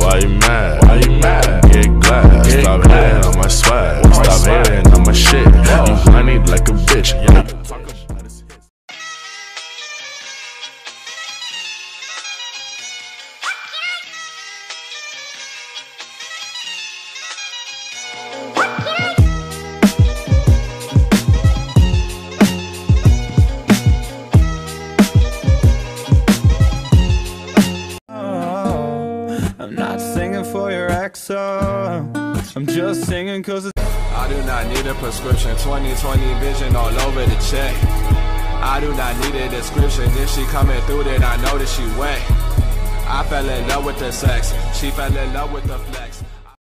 Why you mad? Why you mad? Get glad. Get Stop glad. hating on my swag. Stop hating on my shit. You honey like a bitch. I'm not singing for your ex, oh. I'm just singing cause it's I do not need a prescription. 2020 vision all over the check. I do not need a description. If she coming through, then I know that she wet. I fell in love with the sex. She fell in love with the flex.